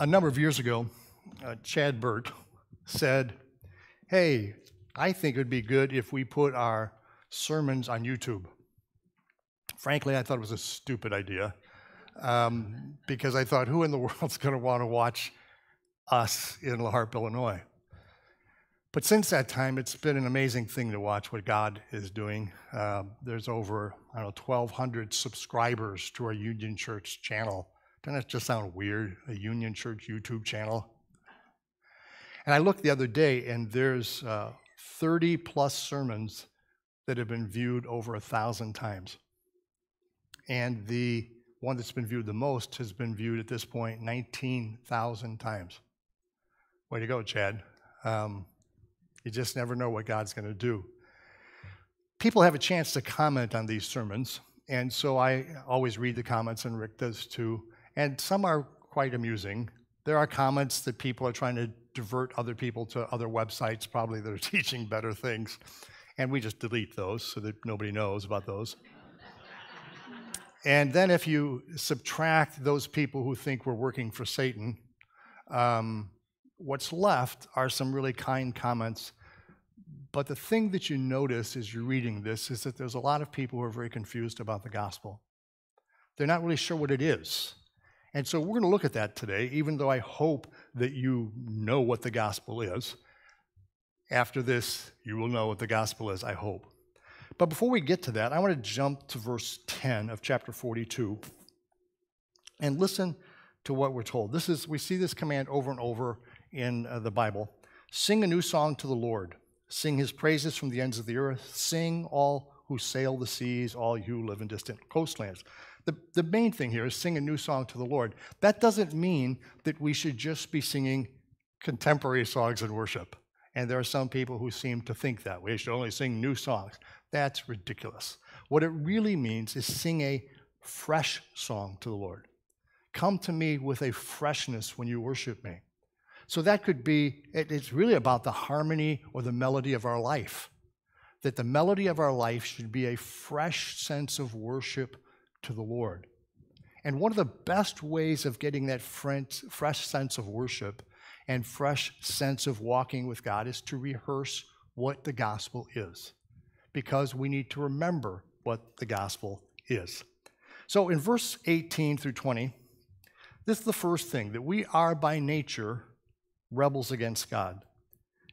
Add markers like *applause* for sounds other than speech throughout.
A number of years ago, uh, Chad Burt said, Hey, I think it would be good if we put our sermons on YouTube. Frankly, I thought it was a stupid idea um, because I thought, who in the *laughs* world's going to want to watch us in La Harpe, Illinois? But since that time, it's been an amazing thing to watch what God is doing. Um, there's over, I don't know, 1,200 subscribers to our Union Church channel. Doesn't that just sound weird? A Union Church YouTube channel? And I looked the other day, and there's uh, 30 plus sermons that have been viewed over a thousand times. And the one that's been viewed the most has been viewed at this point 19,000 times. Way to go, Chad. Um, you just never know what God's going to do. People have a chance to comment on these sermons, and so I always read the comments, and Rick does too. And some are quite amusing. There are comments that people are trying to divert other people to other websites, probably that are *laughs* teaching better things. And we just delete those so that nobody knows about those. and then if you subtract those people who think we're working for Satan, um, what's left are some really kind comments. But the thing that you notice as you're reading this is that there's a lot of people who are very confused about the gospel. They're not really sure what it is. And so we're going to look at that today, even though I hope that you know what the gospel is. After this, you will know what the gospel is, I hope. But before we get to that, I want to jump to verse 10 of chapter 42 and listen to what we're told. This is we see this command over and over in uh, the Bible. Sing a new song to the Lord. Sing his praises from the ends of the earth. Sing all who sail the seas, all you who live in distant coastlands. The, the main thing here is sing a new song to the Lord. That doesn't mean that we should just be singing contemporary songs in worship. And there are some people who seem to think that we should only sing new songs. That's ridiculous. What it really means is sing a fresh song to the Lord. Come to me with a freshness when you worship me. So that could be, it's really about the harmony or the melody of our life. That the melody of our life should be a fresh sense of worship to the Lord. And one of the best ways of getting that fresh sense of worship and fresh sense of walking with God is to rehearse what the gospel is, because we need to remember what the gospel is. So in verse 18 through 20, this is the first thing that we are by nature rebels against God.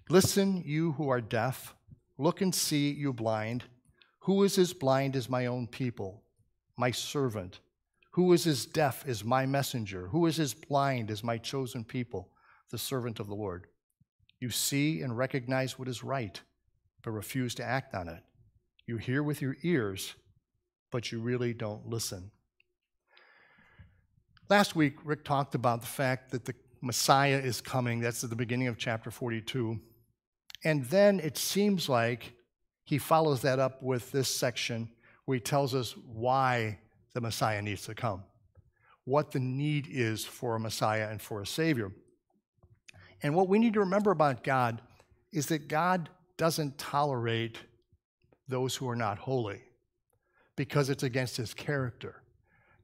Listen, you who are deaf, look and see, you blind. Who is as blind as my own people, my servant? Who is as deaf is my messenger? Who is as blind is my chosen people, the servant of the Lord? You see and recognize what is right, but refuse to act on it. You hear with your ears, but you really don't listen. Last week, Rick talked about the fact that the Messiah is coming. That's at the beginning of chapter 42. And then it seems like he follows that up with this section where he tells us why the Messiah needs to come, what the need is for a Messiah and for a Savior. And what we need to remember about God is that God doesn't tolerate those who are not holy because it's against his character.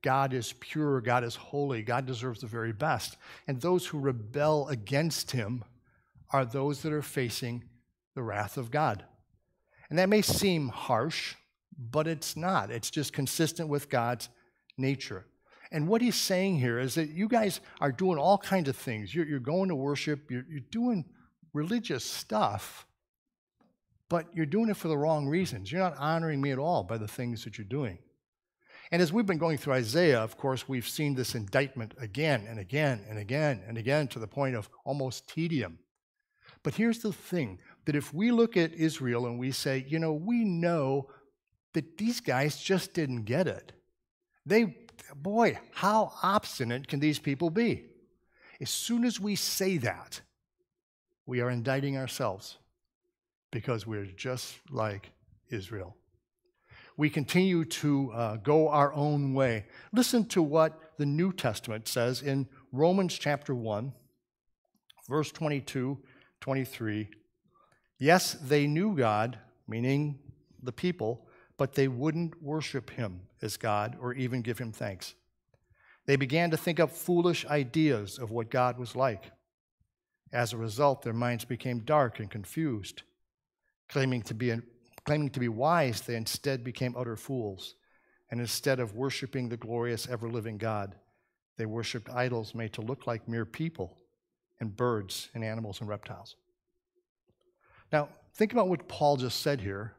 God is pure, God is holy, God deserves the very best. And those who rebel against him are those that are facing the wrath of God. And that may seem harsh, but it's not. It's just consistent with God's nature. And what he's saying here is that you guys are doing all kinds of things. You're, you're going to worship, you're, you're doing religious stuff, but you're doing it for the wrong reasons. You're not honoring me at all by the things that you're doing. And as we've been going through Isaiah, of course, we've seen this indictment again and again and again and again to the point of almost tedium. But here's the thing that if we look at Israel and we say, you know, we know that these guys just didn't get it. They, boy, how obstinate can these people be? As soon as we say that, we are indicting ourselves because we're just like Israel we continue to uh, go our own way. Listen to what the New Testament says in Romans chapter 1, verse 22, 23. Yes, they knew God, meaning the people, but they wouldn't worship him as God or even give him thanks. They began to think up foolish ideas of what God was like. As a result, their minds became dark and confused. Claiming to be, claiming to be wise, they instead became utter fools. And instead of worshiping the glorious, ever living God, they worshiped idols made to look like mere people and birds and animals and reptiles. Now, think about what Paul just said here,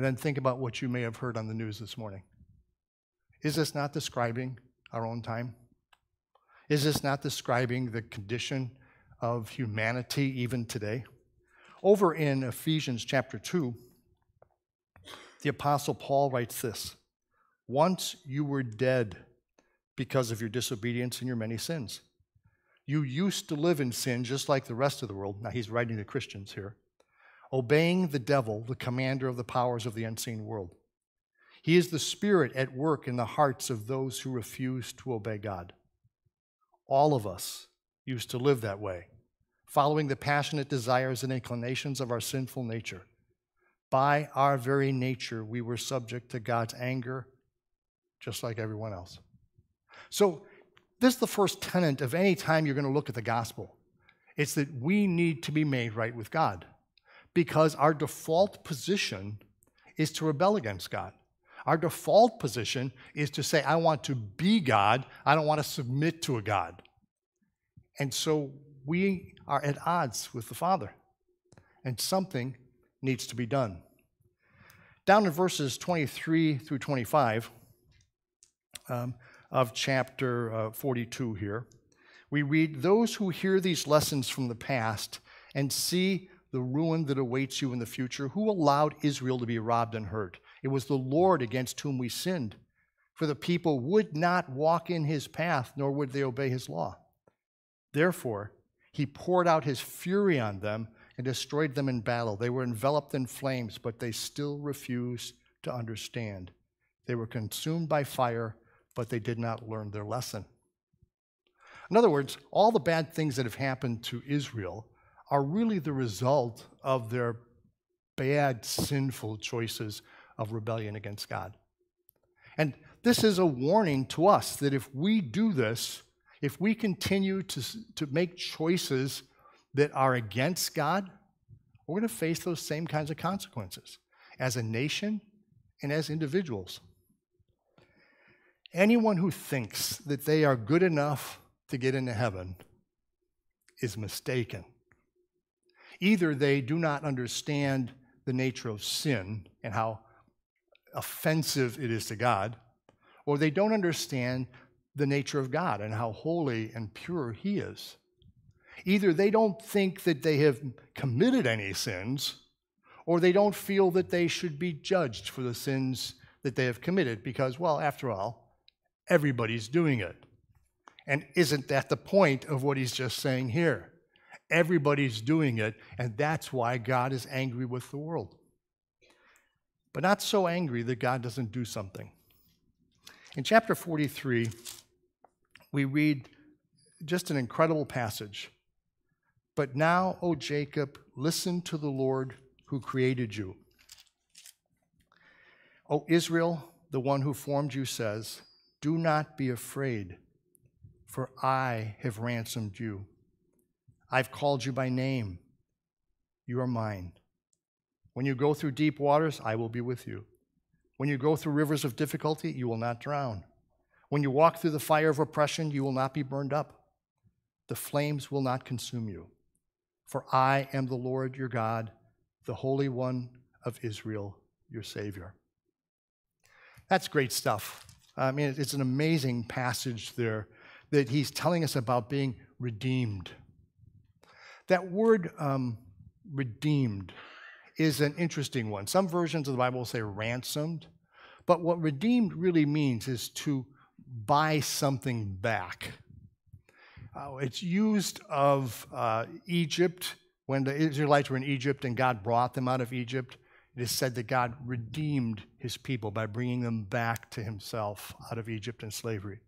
and then think about what you may have heard on the news this morning. Is this not describing our own time? Is this not describing the condition of humanity even today? Over in Ephesians chapter 2, the Apostle Paul writes this Once you were dead because of your disobedience and your many sins. You used to live in sin just like the rest of the world. Now he's writing to Christians here, obeying the devil, the commander of the powers of the unseen world. He is the spirit at work in the hearts of those who refuse to obey God. All of us used to live that way, following the passionate desires and inclinations of our sinful nature. By our very nature, we were subject to God's anger, just like everyone else. So, this is the first tenet of any time you're going to look at the gospel. It's that we need to be made right with God because our default position is to rebel against God. Our default position is to say, I want to be God, I don't want to submit to a God. And so we are at odds with the Father, and something needs to be done. Down in verses 23 through 25, um, of chapter uh, 42 here, we read, Those who hear these lessons from the past and see the ruin that awaits you in the future, who allowed Israel to be robbed and hurt? It was the Lord against whom we sinned. For the people would not walk in his path, nor would they obey his law. Therefore, he poured out his fury on them and destroyed them in battle. They were enveloped in flames, but they still refused to understand. They were consumed by fire but they did not learn their lesson. In other words, all the bad things that have happened to Israel are really the result of their bad, sinful choices of rebellion against God. And this is a warning to us that if we do this, if we continue to, to make choices that are against God, we're going to face those same kinds of consequences as a nation and as individuals. Anyone who thinks that they are good enough to get into heaven is mistaken. Either they do not understand the nature of sin and how offensive it is to God, or they don't understand the nature of God and how holy and pure He is. Either they don't think that they have committed any sins, or they don't feel that they should be judged for the sins that they have committed, because, well, after all, everybody's doing it. And isn't that the point of what he's just saying here? Everybody's doing it, and that's why God is angry with the world. But not so angry that God doesn't do something. In chapter 43, we read just an incredible passage. But now, O Jacob, listen to the Lord who created you. O Israel, the one who formed you says, do not be afraid, for I have ransomed you. I've called you by name. You are mine. When you go through deep waters, I will be with you. When you go through rivers of difficulty, you will not drown. When you walk through the fire of oppression, you will not be burned up. The flames will not consume you. For I am the Lord your God, the Holy One of Israel, your Savior. That's great stuff. I mean, it's an amazing passage there that he's telling us about being redeemed. That word um, redeemed is an interesting one. Some versions of the Bible say ransomed, but what redeemed really means is to buy something back. Uh, it's used of uh, Egypt when the Israelites were in Egypt and God brought them out of Egypt. It is said that God redeemed his people by bringing them back to himself out of Egypt and slavery.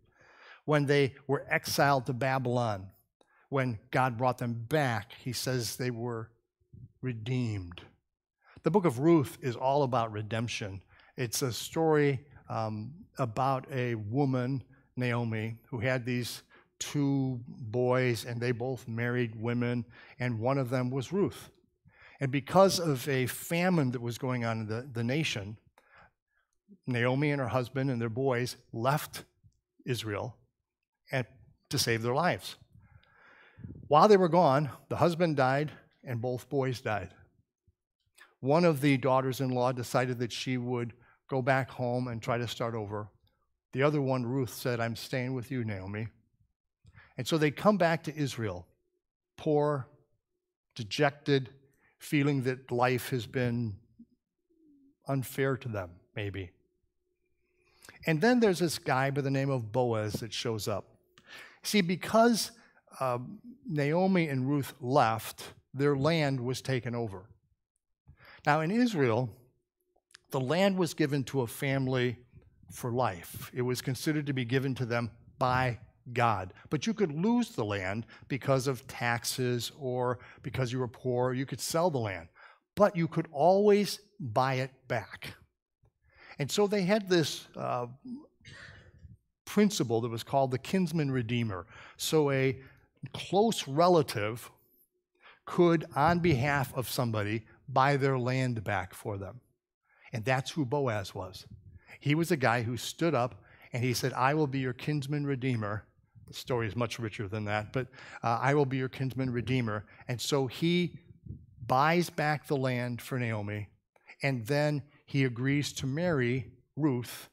When they were exiled to Babylon, when God brought them back, he says they were redeemed. The book of Ruth is all about redemption. It's a story um, about a woman Naomi, who had these two boys, and they both married women, and one of them was Ruth. And because of a famine that was going on in the, the nation, Naomi and her husband and their boys left Israel and, to save their lives. While they were gone, the husband died and both boys died. One of the daughters in law decided that she would go back home and try to start over. The other one, Ruth, said, I'm staying with you, Naomi. And so they come back to Israel, poor, dejected, feeling that life has been unfair to them, maybe. And then there's this guy by the name of Boaz that shows up. See, because uh, Naomi and Ruth left, their land was taken over. Now, in Israel, the land was given to a family for life. It was considered to be given to them by God. But you could lose the land because of taxes or because you were poor. You could sell the land. But you could always buy it back. And so they had this uh, principle that was called the kinsman redeemer. So a close relative could, on behalf of somebody, buy their land back for them. And that's who Boaz was. He was a guy who stood up and he said, I will be your kinsman redeemer. The story is much richer than that, but uh, I will be your kinsman redeemer. And so he buys back the land for Naomi, and then he agrees to marry Ruth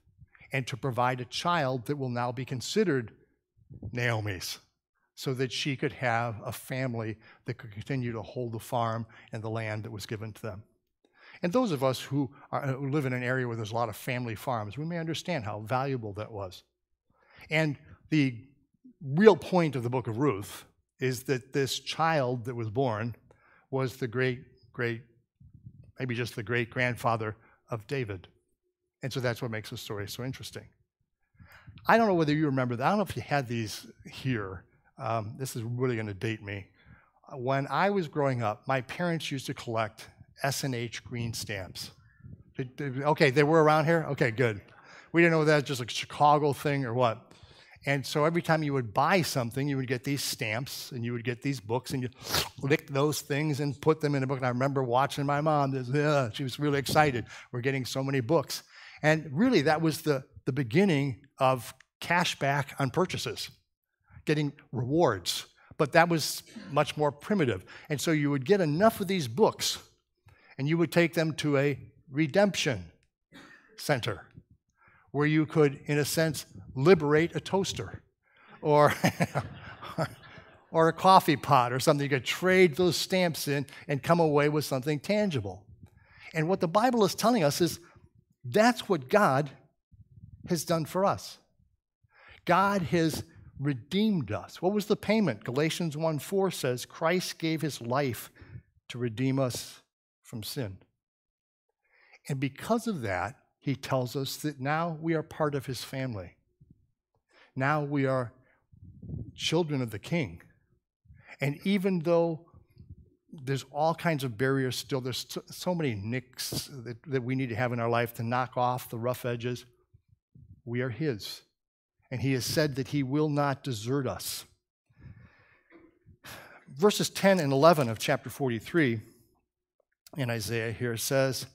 and to provide a child that will now be considered Naomi's so that she could have a family that could continue to hold the farm and the land that was given to them. And those of us who, are, who live in an area where there's a lot of family farms, we may understand how valuable that was. And the real point of the book of Ruth is that this child that was born was the great, great, maybe just the great grandfather of David. And so that's what makes the story so interesting. I don't know whether you remember that. I don't know if you had these here, um, this is really going to date me. When I was growing up, my parents used to collect S&H green stamps. Okay, they were around here? Okay, good. We didn't know that was just a Chicago thing or what. And so every time you would buy something, you would get these stamps and you would get these books and you lick those things and put them in a book. And I remember watching my mom, she was really excited. We're getting so many books. And really, that was the, the beginning of cash back on purchases getting rewards. But that was much more primitive. And so you would get enough of these books and you would take them to a redemption center where you could, in a sense, liberate a toaster or, *laughs* or a coffee pot or something. You could trade those stamps in and come away with something tangible. And what the Bible is telling us is that's what God has done for us. God has redeemed us. What was the payment? Galatians 1 4 says, Christ gave his life to redeem us from sin. And because of that, he tells us that now we are part of his family. Now we are children of the king. And even though there's all kinds of barriers still, there's so many nicks that, that we need to have in our life to knock off the rough edges, we are his and he has said that he will not desert us. Verses 10 and 11 of chapter 43 in Isaiah here says,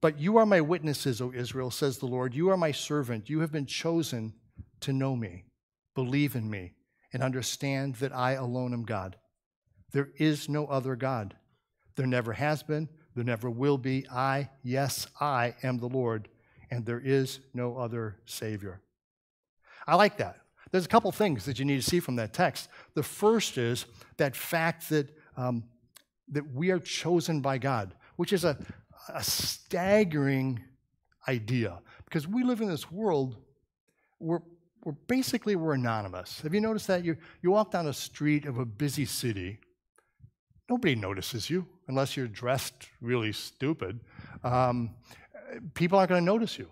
But you are my witnesses, O Israel, says the Lord. You are my servant. You have been chosen to know me, believe in me, and understand that I alone am God. There is no other God. There never has been, there never will be. I, yes, I am the Lord, and there is no other Savior. I like that. There's a couple things that you need to see from that text. The first is that fact that, um, that we are chosen by God, which is a, a staggering idea because we live in this world where, where basically we're anonymous. Have you noticed that? You, you walk down a street of a busy city, nobody notices you unless you're dressed really stupid. Um, people aren't going to notice you.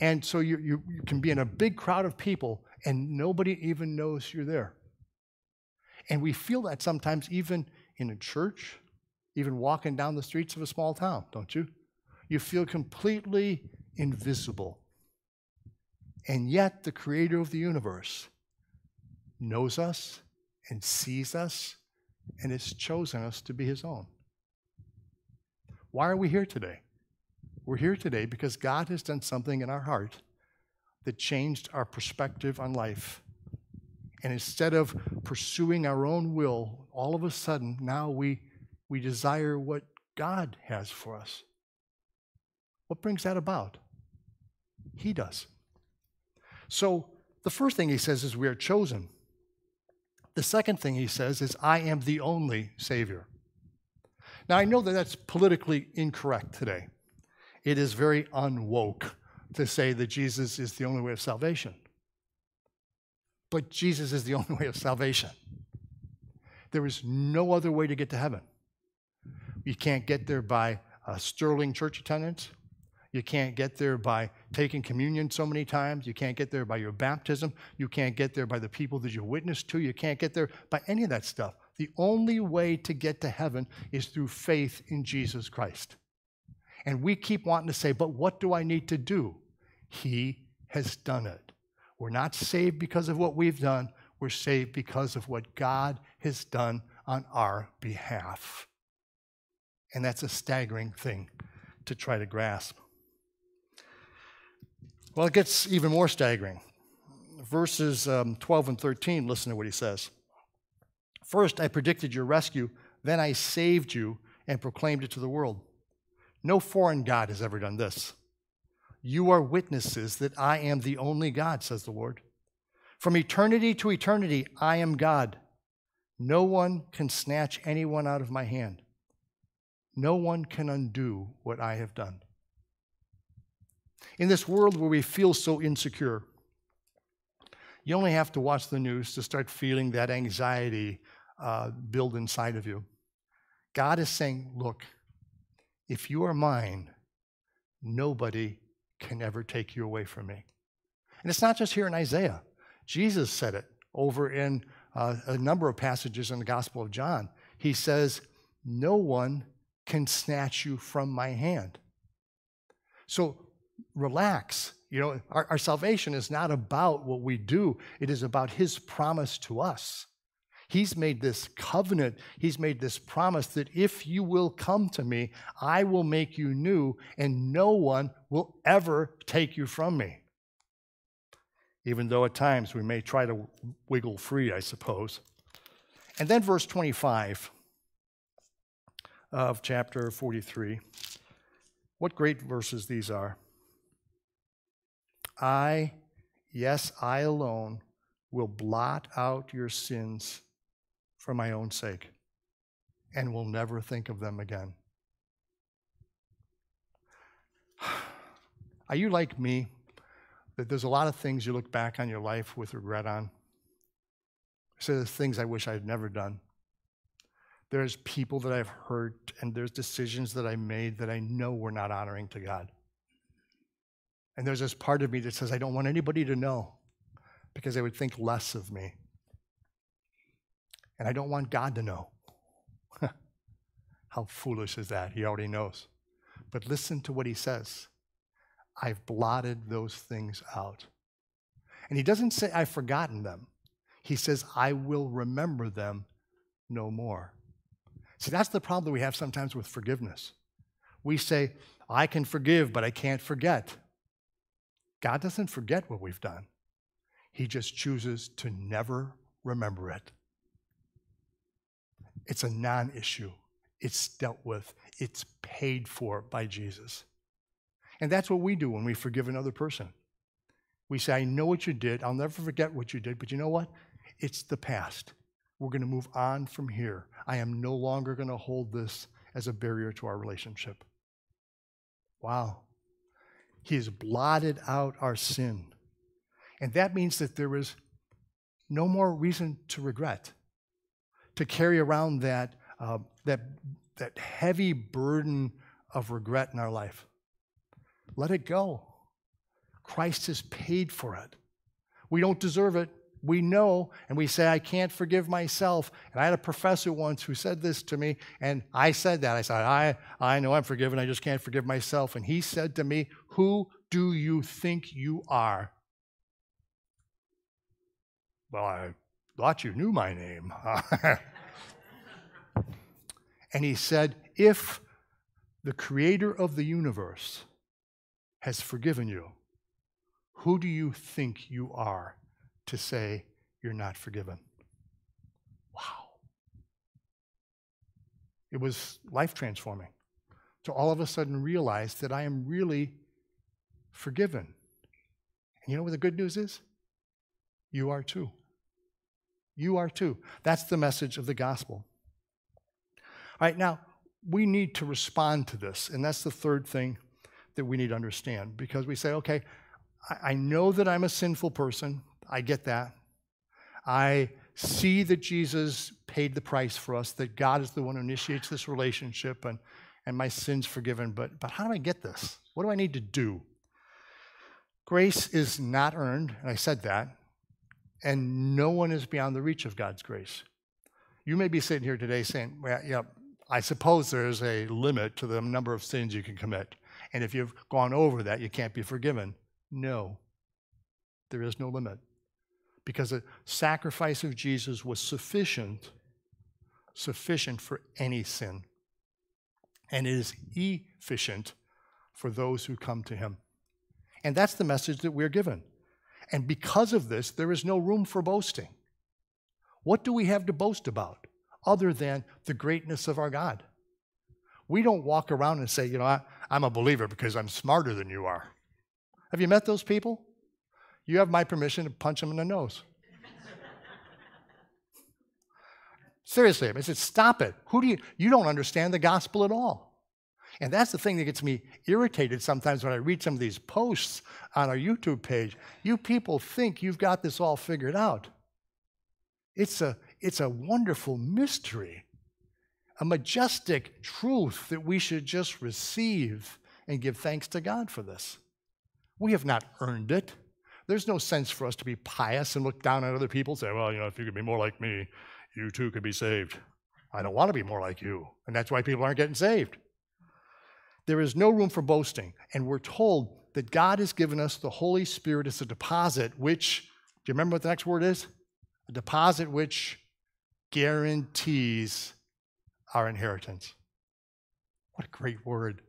And so you, you, you can be in a big crowd of people and nobody even knows you're there. And we feel that sometimes even in a church, even walking down the streets of a small town, don't you? You feel completely invisible. And yet, the creator of the universe knows us and sees us and has chosen us to be his own. Why are we here today? We're here today because God has done something in our heart that changed our perspective on life. And instead of pursuing our own will, all of a sudden now we, we desire what God has for us. What brings that about? He does. So the first thing he says is we are chosen. The second thing he says is, I am the only Savior. Now, I know that that's politically incorrect today. It is very unwoke to say that Jesus is the only way of salvation. But Jesus is the *laughs* only way of salvation. There is no other way to get to heaven. You can't get there by a sterling church attendance. You can't get there by taking communion so many times. You can't get there by your baptism. You can't get there by the people that you witness to. You can't get there by any of that stuff. The only way to get to heaven is through faith in Jesus Christ. And we keep wanting to say, but what do I need to do? He has done it. We're not saved because of what we've done, we're saved because of what God has done on our behalf. And that's a staggering thing to try to grasp. Well, it gets even more staggering. Verses um, 12 and 13, listen to what he says. First, I predicted your rescue, then I saved you and proclaimed it to the world. No foreign God has ever done this. You are witnesses that I am the only God, says the Lord. From eternity to eternity, I am God. No one can snatch anyone out of my hand. No one can undo what I have done. In this world where we feel so insecure, you only have to watch the news to start feeling that anxiety uh, build inside of you. God is saying, Look, if you are mine, nobody can ever take you away from me. And it's not just here in Isaiah. Jesus said it over in uh, a number of passages in the Gospel of John. He says, No one can snatch you from my hand. So relax. You know, our, our salvation is not about what we do, it is about his promise to us. He's made this covenant, he's made this promise that if you will come to me, I will make you new, and no one will ever take you from me. Even though at times we may try to wiggle free, I suppose. And then verse 25 of chapter 43. What great verses these are. I, yes, I alone, will blot out your sins for my own sake and will never think of them again. *sighs* Are you like me? That there's a lot of things you look back on your life with regret on? So there's things I wish I had never done. There's people that I've hurt, and there's decisions that I made that I know were not honoring to God. And there's this part of me that says, I don't want anybody to know because they would think less of me. And I don't want God to know. *laughs* How foolish is that? He already knows. But listen to what he says I've blotted those things out. And he doesn't say, I've forgotten them. He says, I will remember them no more. See, that's the problem that we have sometimes with forgiveness. We say, I can forgive, but I can't forget. God doesn't forget what we've done, He just chooses to never remember it. It's a non issue. It's dealt with, it's paid for by Jesus. And that's what we do when we forgive another person. We say, I know what you did. I'll never forget what you did. But you know what? It's the past. We're going to move on from here. I am no longer going to hold this as a barrier to our relationship. Wow. He has blotted out our sin. And that means that there is no more reason to regret to carry around that, uh, that, that heavy burden of regret in our life. Let it go. Christ has paid for it. We don't deserve it. We know, and we say, I can't forgive myself. And I had a professor once who said this to me, and I said that. I said, I, I know I'm forgiven, I just can't forgive myself. And he said to me, Who do you think you are Well, I thought you knew my name. *laughs* and he said, If the creator of the universe has forgiven you, who do you think you are to say you're not forgiven? Wow. It was life transforming to all of a sudden realize that I am really forgiven. And you know what the good news is? You are too. You are too. That's the message of the gospel. All right, now, we need to respond to this. And that's the third thing that we need to understand because we say, okay, I know that I'm a sinful person. I get that. I see that Jesus paid the price for us, that God is the one who initiates this relationship and, and my sin's forgiven. But, but how do I get this? What do I need to do? Grace is not earned, and I said that, and no one is beyond the reach of God's grace. You may be sitting here today saying, well, yeah, I suppose there's a limit to the number of sins you can commit. And if you've gone over that, you can't be forgiven. No, there is no limit. Because the sacrifice of Jesus was sufficient, sufficient for any sin. And it is efficient for those who come to him. And that's the message that we're given. And because of this, there is no room for boasting. What do we have to boast about other than the greatness of our God? We don't walk around and say, you know, I, am a believer because I'm smarter than you are. Have you met those people? You have my permission to punch them in the nose. *laughs* Seriously, I said, stop it. Who do you, you don't understand the gospel at all. And that's the thing that gets me irritated sometimes when I read some of these posts on our YouTube page. You people think you've got this all figured out. It's a, it's a wonderful mystery, a majestic truth that we should just receive and give thanks to God for this. We have not earned it. There's no sense for us to be pious and look down at other people and say, well, you know, if you could be more like me, you too could be saved. I don't want to be more like you. And that's why people aren't getting saved. There is no room for boasting. And we're told that God has given us the Holy Spirit as a deposit, which, do you remember what the next word is? A deposit which guarantees our inheritance. What a great word.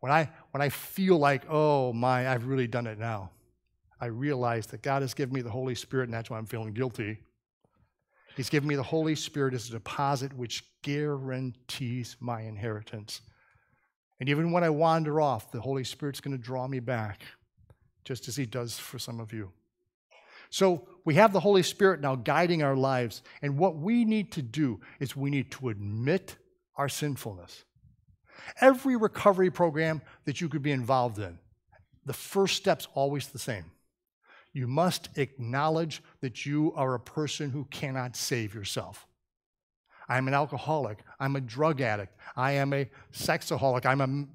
When I, when I feel like, oh my, I've really done it now, I realize that God has given me the Holy Spirit, and that's why I'm feeling guilty. He's given me the Holy Spirit as a deposit which guarantees my inheritance. And even when I wander off, the Holy Spirit's going to draw me back, just as He does for some of you. So we have the Holy Spirit now guiding our lives. And what we need to do is we need to admit our sinfulness. Every recovery program that you could be involved in, the first step's always the same. You must acknowledge that you are a person who cannot save yourself. I'm an alcoholic. I'm a drug addict. I am a sexaholic. I'm a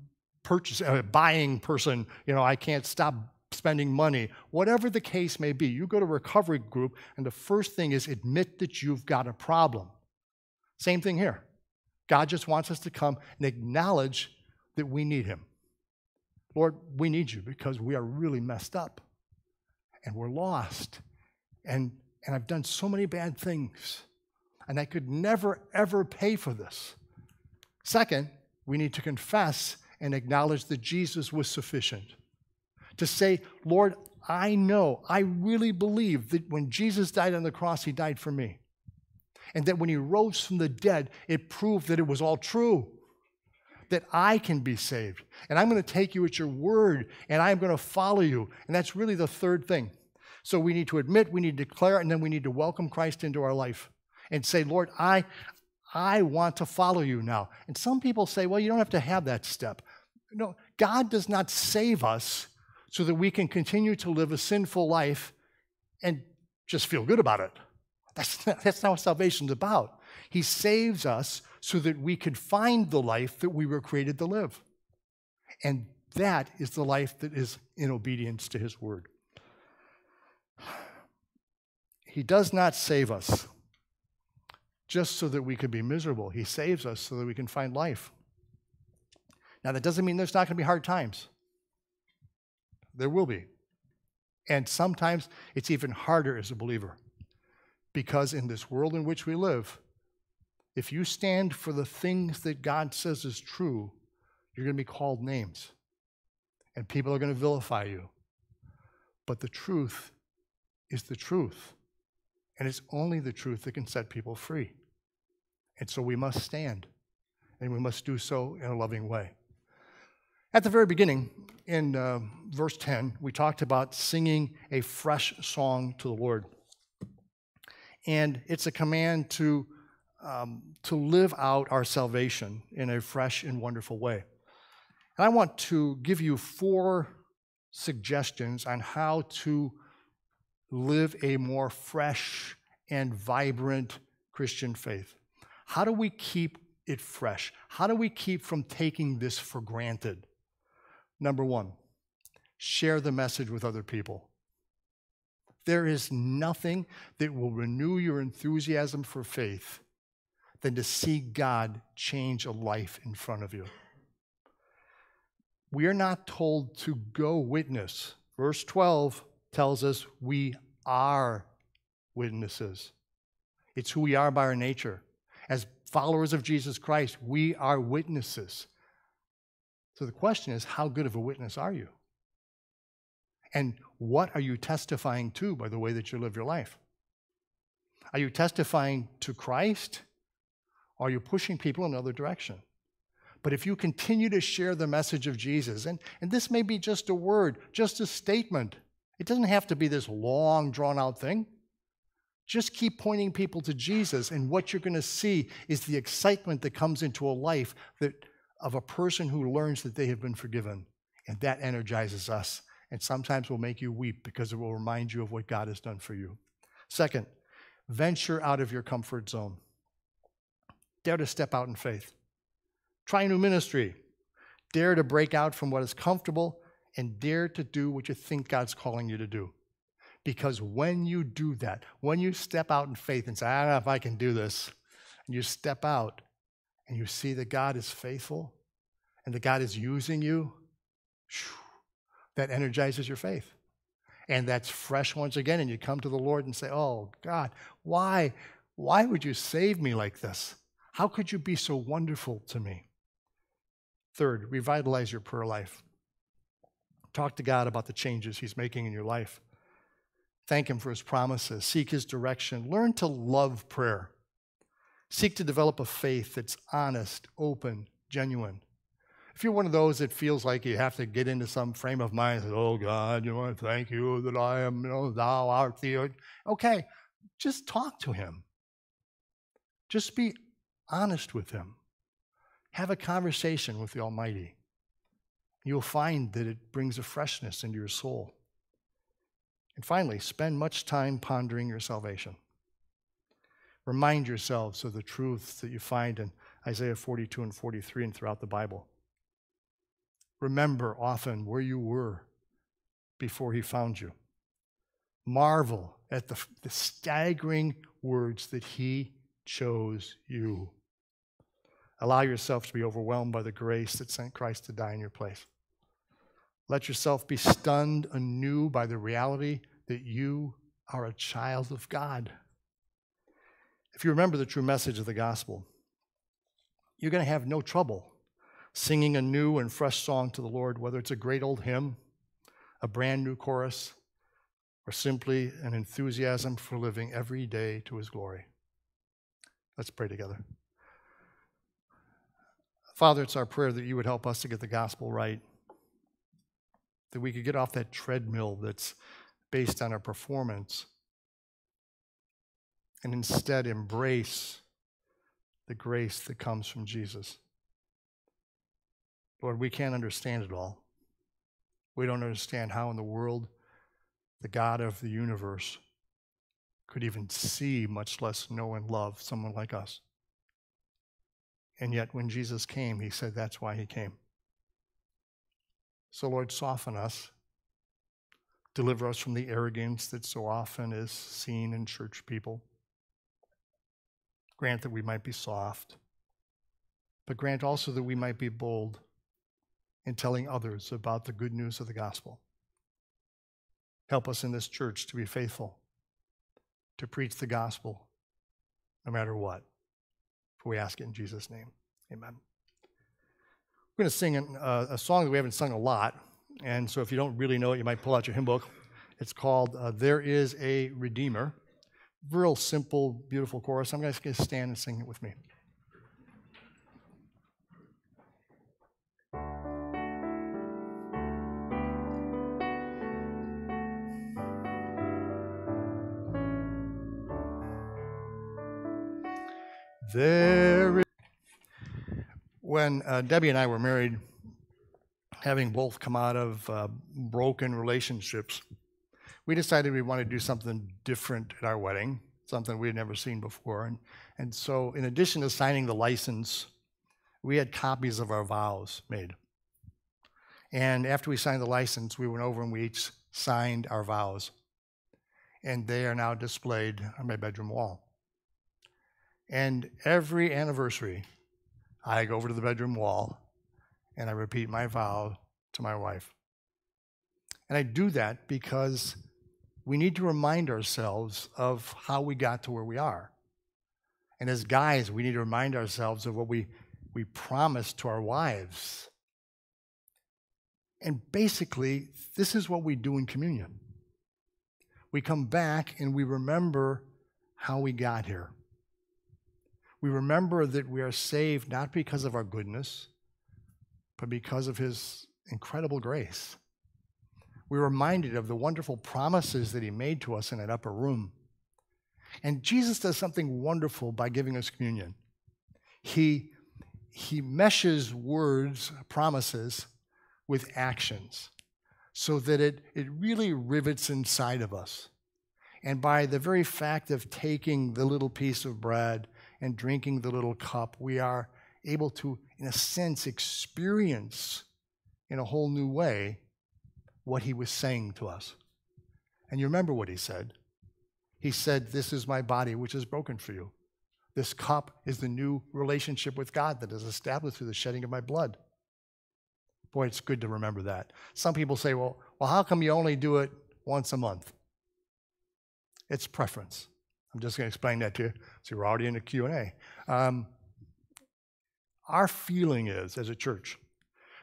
purchase, a buying person. You know, I can't stop spending money. Whatever the case may be, you go to a recovery group, and the first thing is admit that you've got a problem. Same thing here. God just wants us to come and acknowledge that we need Him. Lord, we need you because we are really messed up and we're lost. And, and I've done so many bad things, and I could never, ever pay for this. Second, we need to confess and acknowledge that Jesus was sufficient. To say, Lord, I know, I really believe that when Jesus died on the cross, he died for me and that when he rose from the dead, it proved that it was all true. That I can be saved. And I'm going to take you at your word and I'm going to follow you. And that's really the third thing. So we need to admit, we need to declare, and then we need to welcome Christ into our life and say, Lord, I, I want to follow you now. And some people say, well, you don't have to have that step. No, God does not save us so that we can continue to live a sinful life and just feel good about it. That's *laughs* not, that's not what salvation's about. He saves us so that we can find the life that we were created to live. And that is the life that is in obedience to his word. *sighs* He does not save us just so that we could be miserable. He saves us so that we can find life. Now, that doesn't mean there's not going to be hard times. There will be. And sometimes it's even harder as a believer Because in this world in which we live, if you stand for the things that God says is true, you're going to be called names. And people are going to vilify you. But the truth is the truth. And it's only the truth that can set people free. And so we must stand, and we must do so in a loving way. At the very beginning, in uh, verse 10, we talked about singing a fresh song to the Lord. And it's a command to, um, to live out our salvation in a fresh and wonderful way. And I want to give you four suggestions on how to live a more fresh and vibrant Christian faith. How do we keep it fresh? How do we keep from taking this for granted? Number one, share the message with other people. There is nothing that will renew your enthusiasm for faith than to see God change a life in front of you. We are not told to go witness. Verse 12 tells us we are witnesses. It's who we are by our nature. As followers of Jesus Christ, we are witnesses. So the question is how good of a witness are you? And what are you testifying to by the way that you live your life? Are you testifying to Christ? Or are you pushing people in another direction? But if you continue to share the message of Jesus, and, and this may be just a word, just a statement, it doesn't have to be this long, drawn out thing. Just keep pointing people to Jesus, and what you're going to see is the excitement that comes into a life that, of a person who learns that they have been forgiven. And that energizes us, and sometimes will make you weep because it will remind you of what God has done for you. Second, venture out of your comfort zone. Dare to step out in faith. Try a new ministry. Dare to break out from what is comfortable and dare to do what you think God's calling you to do. Because when you do that, when you step out in faith and say, I don't know if I can do this, and you step out and you see that God is faithful and that God is using you, that energizes your faith. And that's fresh once again. And you come to the Lord and say, Oh, God, why? Why would you save me like this? How could you be so wonderful to me? Third, revitalize your prayer life. Talk to God about the changes He's making in your life. Thank Him for His promises. Seek His direction. Learn to love prayer. Seek to develop a faith that's honest, open, genuine. If you're one of those that feels like you have to get into some frame of mind, say, "Oh God, you know, thank you that I am, you know, Thou art the," okay, just talk to Him. Just be honest with Him. Have a conversation with the Almighty. You'll find that it brings a freshness into your soul. And finally, spend much time pondering your salvation. Remind yourselves of the truths that you find in Isaiah 42 and 43 and throughout the Bible. Remember often where you were before he found you. Marvel at the, the staggering words that he chose you. Allow yourself to be overwhelmed by the grace that sent Christ to die in your place. Let yourself be stunned anew by the reality that you are a child of God. If you remember the true message of the gospel, you're going to have no trouble singing a new and fresh song to the Lord, whether it's a great old hymn, a brand new chorus, or simply an enthusiasm for living every day to his glory. Let's pray together. Father, it's our prayer that you would help us to get the gospel right that we could get off that treadmill that's based on our performance and instead embrace the grace that comes from Jesus. Lord, we can't understand it all. We don't understand how in the world the God of the universe could even see, much less know and love someone like us. And yet, when Jesus came, he said that's why he came. So, Lord, soften us. Deliver us from the arrogance that so often is seen in church people. Grant that we might be soft, but grant also that we might be bold in telling others about the good news of the gospel. Help us in this church to be faithful, to preach the gospel no matter what. For we ask it in Jesus' name. Amen. We're going to sing a, a song that we haven't sung a lot. And so if you don't really know it, you might pull out your hymn book. It's called uh, There Is a Redeemer. Real simple, beautiful chorus. I'm going to stand and sing it with me. There. When uh, Debbie and I were married, having both come out of uh, broken relationships, we decided we wanted to do something different at our wedding, something we had never seen before. And, and so, in addition to signing the license, we had copies of our vows made. And after we signed the license, we went over and we each signed our vows. And they are now displayed on my bedroom wall. And every anniversary, I go over to the bedroom wall and I repeat my vow to my wife. And I do that because we need to remind ourselves of how we got to where we are. And as guys, we need to remind ourselves of what we, we promised to our wives. And basically, this is what we do in communion. We come back and we remember how we got here we remember that we are saved not because of our goodness, but because of his incredible grace. We're reminded of the wonderful promises that he made to us in that upper room. And Jesus does something wonderful by giving us communion. He, he meshes words, promises, with actions so that it, it really rivets inside of us. And by the very fact of taking the little piece of bread and drinking the little cup, we are able to, in a sense, experience in a whole new way what he was saying to us. And you remember what he said. He said, This is my body, which is broken for you. This cup is the new relationship with God that is established through the shedding of my blood. Boy, it's good to remember that. Some people say, well, well, how come you only do it once a month? It's preference. I'm just going to explain that to you. So we're already in the Q&A. Um, our feeling is, as a church,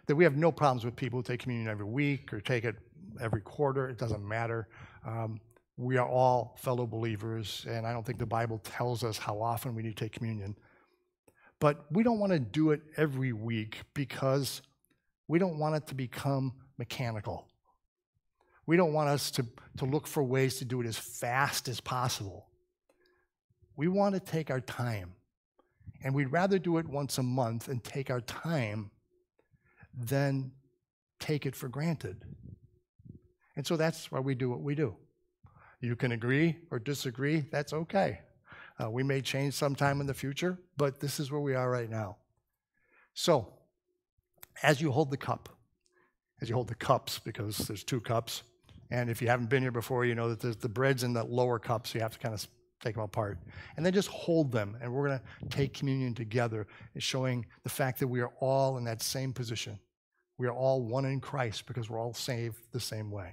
that we have no problems with people who take communion every week or take it every quarter. It doesn't matter. Um, we are all fellow believers, and I don't think the Bible tells us how often we need to take communion. But we don't want to do it every week because we don't want it to become mechanical. We don't want us to, to look for ways to do it as fast as possible. We want to take our time. And we'd rather do it once a month and take our time than take it for granted. And so that's why we do what we do. You can agree or disagree, that's okay. Uh, we may change sometime in the future, but this is where we are right now. So, as you hold the cup, as you hold the cups, because there's two cups, and if you haven't been here before, you know that there's the bread's in the lower cups, so you have to kind of take them apart. And then just hold them. And we're going to take communion together, showing the fact that we are all in that same position. We are all one in Christ because we're all saved the same way.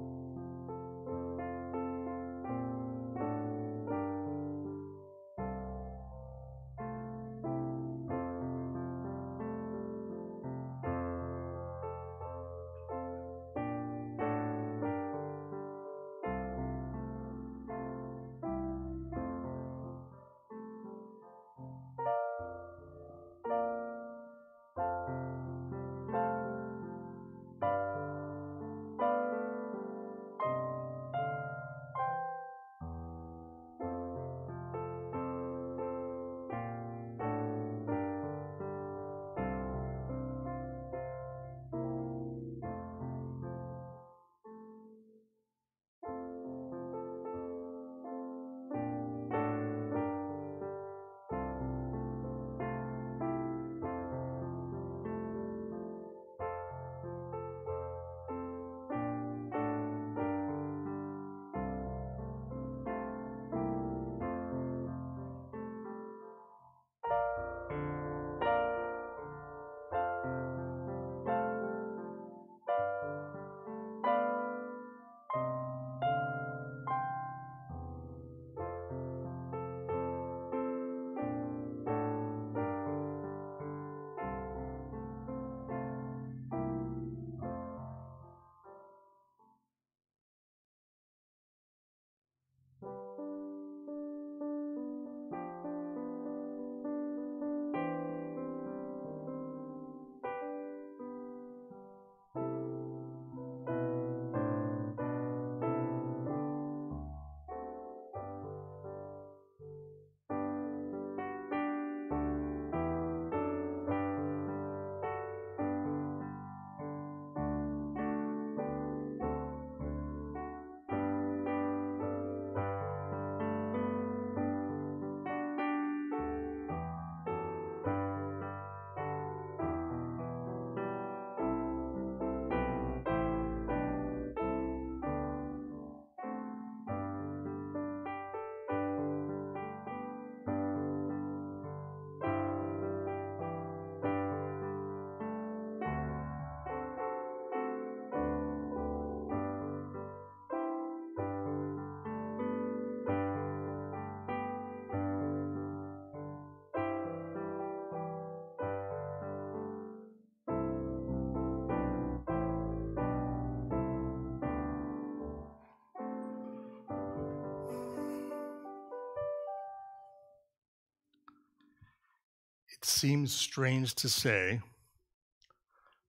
seems strange to say,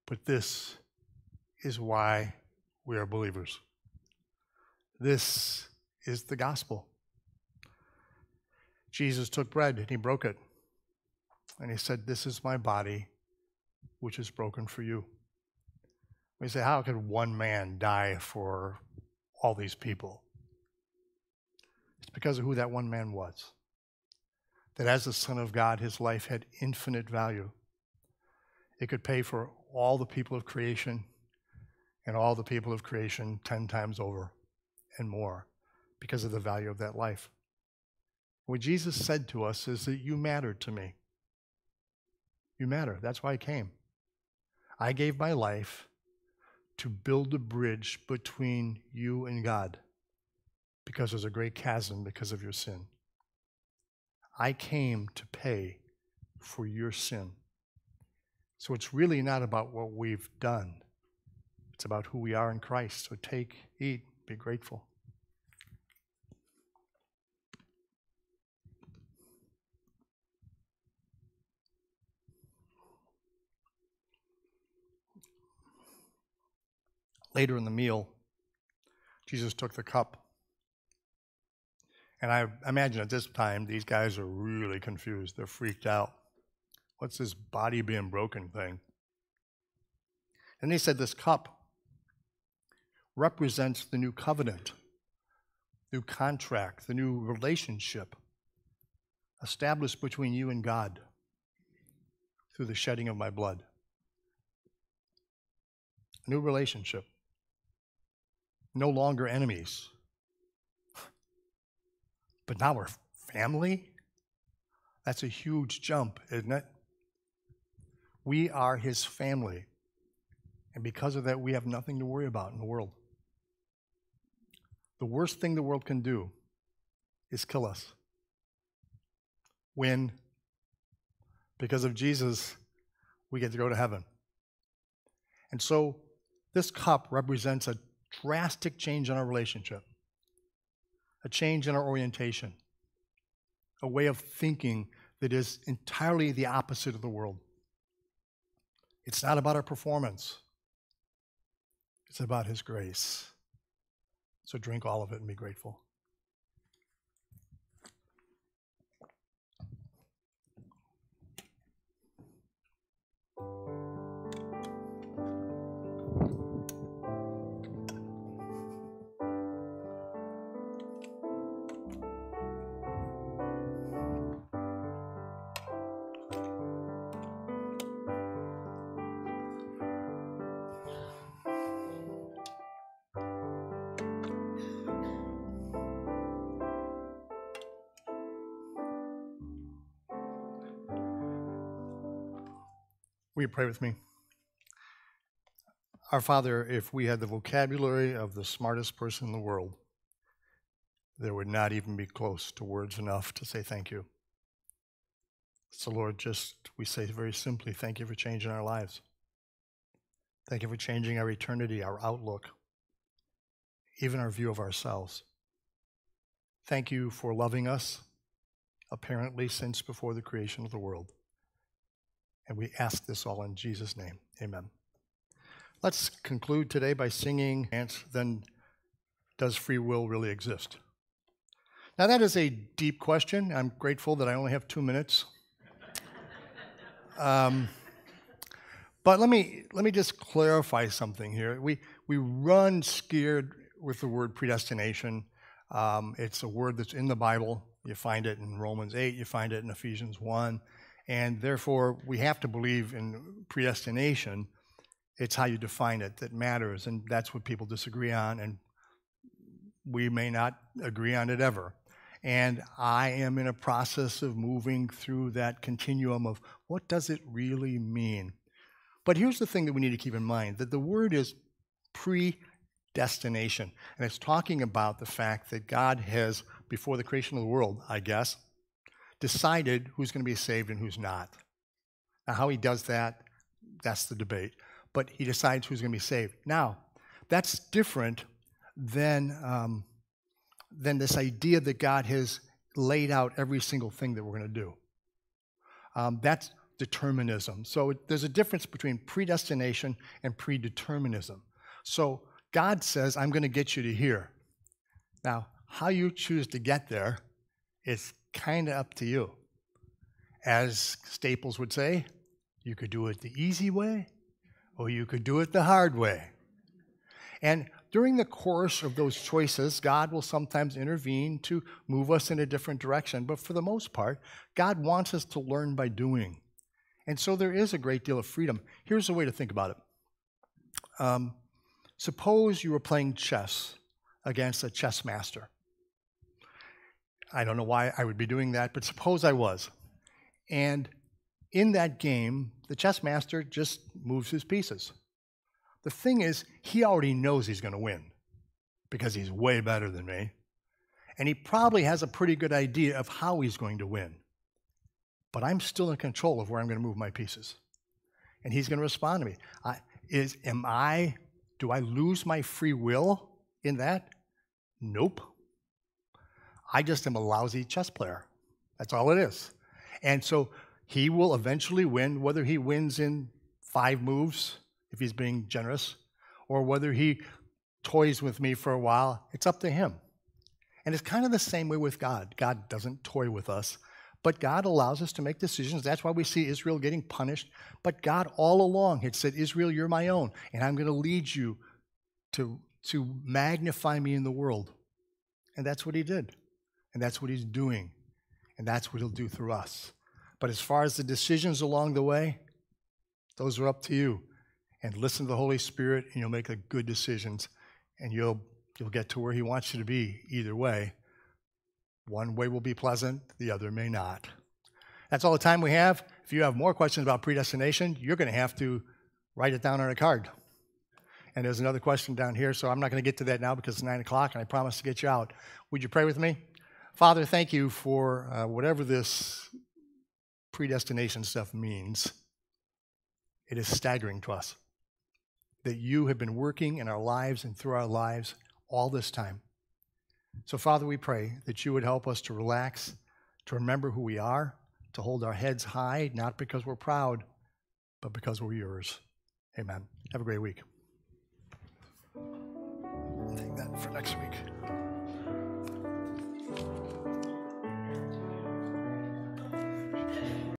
but this is why we are believers. This is the gospel. Jesus took bread and he broke it. And he said, This is my body, which is broken for you. We say, How could one man die for all these people? It's because of who that one man was. That as the Son of God, his life had infinite value. It could pay for all the people of creation and all the people of creation 10 times over and more because of the value of that life. What Jesus said to us is that you matter to me. You matter. That's why I came. I gave my life to build a bridge between you and God because there's a great chasm because of your sin. I came to pay for your sin. So it's really not about what we've done, it's about who we are in Christ. So take, eat, be grateful. Later in the meal, Jesus took the cup. And I imagine at this time, these guys are really confused. They're freaked out. What's this body being broken thing? And he said, This cup represents the new covenant, new contract, the new relationship established between you and God through the shedding of my blood. A new relationship no longer enemies. But now we're family? That's a huge jump, isn't it? We are his family. And because of that, we have nothing to worry about in the world. The worst thing the world can do is kill us. When, because of Jesus, we get to go to heaven. And so, this cup represents a drastic change in our relationship, a change in our orientation, a way of thinking that is entirely the opposite of the world. It's not about our performance, it's about His grace. So drink all of it and be grateful. Will you pray with me? Our Father, if we had the vocabulary of the smartest person in the world, there would not even be close to words enough to say thank you. So, Lord, just we say very simply, thank you for changing our lives. Thank you for changing our eternity, our outlook, even our view of ourselves. Thank you for loving us, apparently, since before the creation of the world. And we ask this all in Jesus' name. Amen. Let's conclude today by singing, then, does free will really exist? Now, that is a deep question. I'm grateful that I only have two minutes. *laughs* Um, but let me, let me just clarify something here. We, we run scared with the word predestination. Um, it's a word that's in the Bible. You find it in Romans 8, you find it in Ephesians 1. And therefore, we have to believe in predestination. It's how you define it that matters. And that's what people disagree on. And we may not agree on it ever. And I am in a process of moving through that continuum of what does it really mean? But here's the thing that we need to keep in mind that the word is predestination. And it's talking about the fact that God has, before the creation of the world, I guess, decided who's going to be saved and who's not. Now, how he does that, that's the debate. But he decides who's going to be saved. Now, that's different than, um, than this idea that God has laid out every single thing that we're going to do. Um, that's determinism. So there's a difference between predestination and predeterminism. So God says, I'm going to get you to here. Now, how you choose to get there is kind of up to you. As Staples would say, you could do it the easy way or you could do it the hard way. And during the course of those choices, God will sometimes intervene to move us in a different direction. But for the most part, God wants us to learn by doing. And so there is a great deal of freedom. Here's a way to think about it. Um, suppose you were playing chess against a chess master. I don't know why I would be doing that, but suppose I was. And in that game, the chess master just moves his pieces. The thing is, he already knows he's going to win because he's way better than me. And he probably has a pretty good idea of how he's going to win. But I'm still in control of where I'm going to move my pieces. And he's going to respond to me. I, is, am I, do I lose my free will in that? Nope. I just am a lousy chess player. That's all it is. And so he will eventually win, whether he wins in five moves if he's being generous, or whether he toys with me for a while, it's up to him. And it's kind of the same way with God. God doesn't toy with us, but God allows us to make decisions. That's why we see Israel getting punished. But God all along had said, Israel, you're my own, and I'm going to lead you to, to magnify me in the world. And that's what he did. And that's what he's doing. And that's what he'll do through us. But as far as the decisions along the way, those are up to you and listen to the Holy Spirit, and you'll make good decisions, and you'll you'll get to where He wants you to be. Either way, one way will be pleasant, the other may not. That's all the time we have. If you have more questions about predestination, you're going to have to write it down on a card. And there's another question down here, so I'm not going to get to that now because it's nine o'clock, and I promise to get you out. Would you pray with me? Father, thank you for uh, whatever this predestination stuff means. It is staggering to us that you have been working in our lives and through our lives all this time. So, Father, we pray that you would help us to relax, to remember who we are, to hold our heads high, not because we're proud, but because we're yours. Amen. Have a great week. I'll take that for next week.